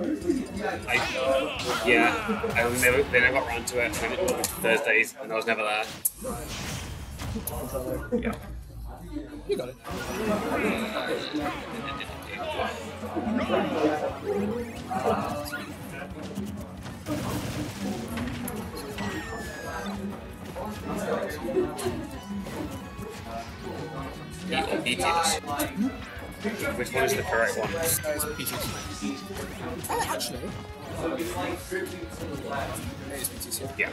I, yeah, I was never, then I got around to it, Thursdays, and I was never there. Yeah. You got it. Yeah. Which one is the correct one? Oh, actually. It is BTC. Yeah.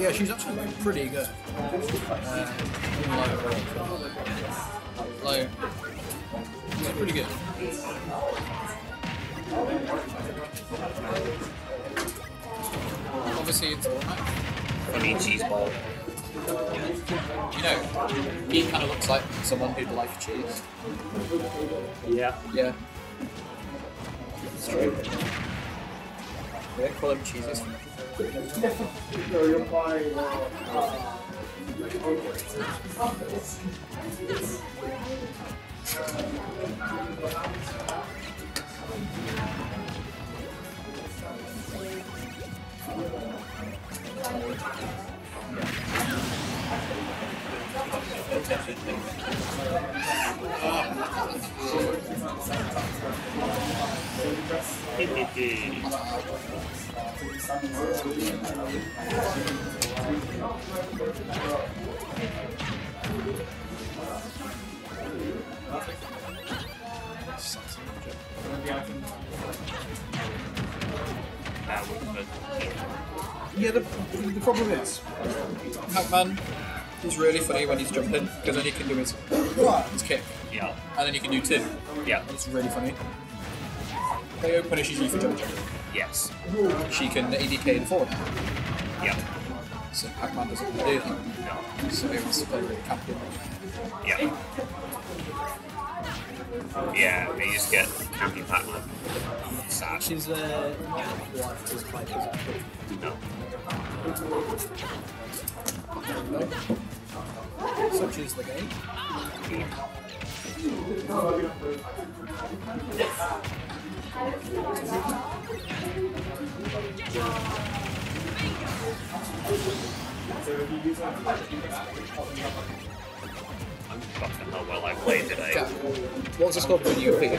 Yeah, she's actually pretty good. Uh, low. Low. She's pretty good. Obviously, it's automatic. Funny cheese ball. You know, he kind of looks like someone who'd like cheese. Yeah. Yeah. It's true. Yeah, call him cheeses. That was good. Yeah, the, the problem is, Pac-Man is really funny when he's jumping because then he can do his, his kick, Yeah. and then he can do two. Yeah. It's really funny. KO punishes you for jumping. Yes. She can ADK and forward. Yeah. So Pac-Man doesn't do that. No. So he wants to play with Captain. Sad. She's uh, not quite as as No. Such is the game. I'm fucking how well I played today. Yeah. What was the score when you beat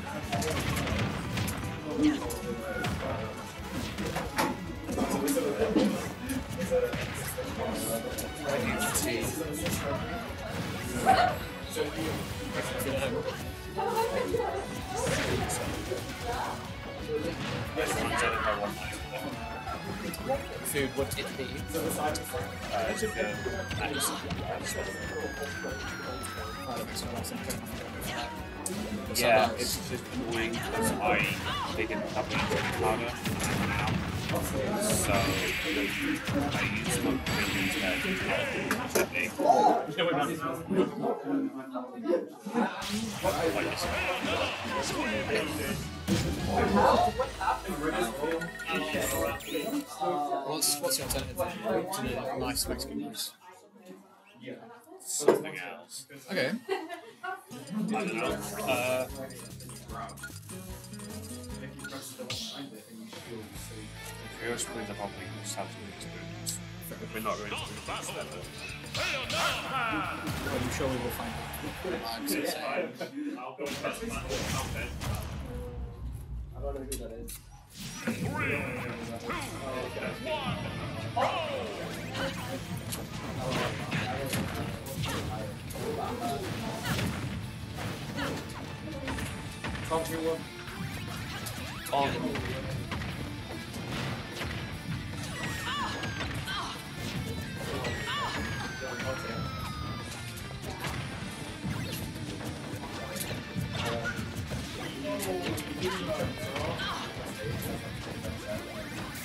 Would it be? Yeah, it's just annoying because I they didn't have any powder now. So I use my green instead technique. Like this. What's what's your alternative to the nice Mexican rice? Something else. Okay. I don't know. Uh, Imperial spoons are probably South Korean spoons. We're not going to do this then. Are you sure we will find it? Three, two, one, go! Come. Oh.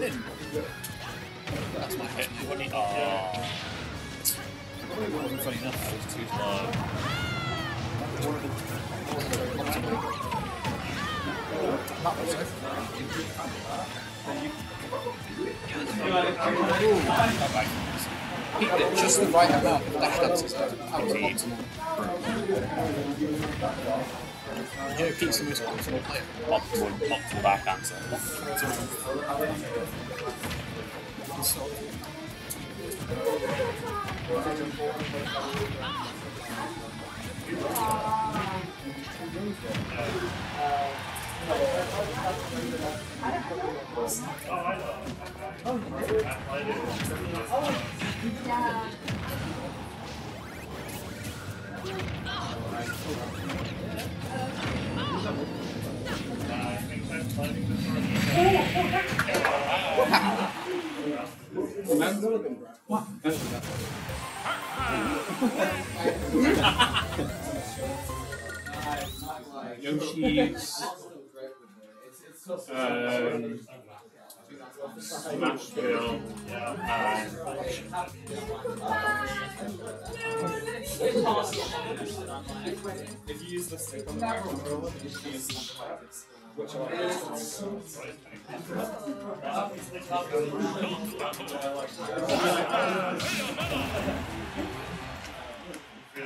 That's my hit. Oh, Wasn't funny enough. that was too slow. That. Just the right amount of dash dances. That was optimal. You know, Pete's the most optimal player. Optimal, optimal back answer. Oh, Yoshi's um, Smashville If you use the stick on the right you use the which one?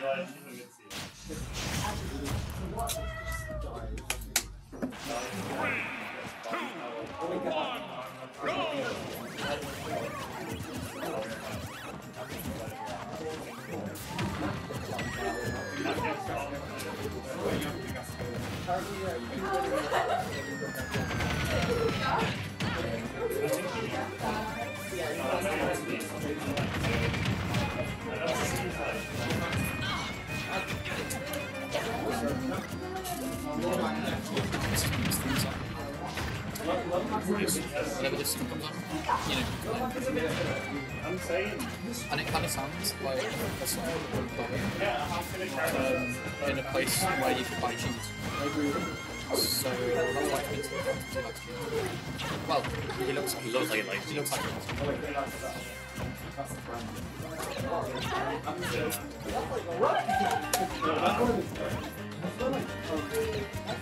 아 니, 이거왜 드? This stuff comes on, you know. And it kind of sounds like a song um, in a place where you can buy cheese. So that's why it's been Well, he looks like He looks like it likes he looks like.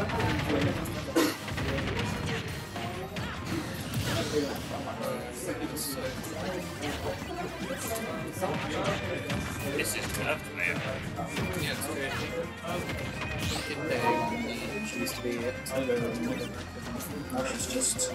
This is curved to me. Yeah, it's good. Fucking big. She used to be it. She's just.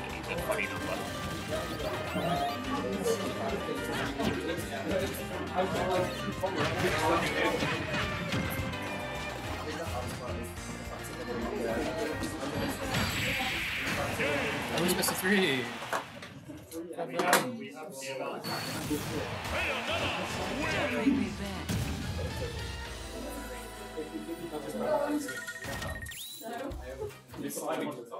funny number. Oh, he's missed a three.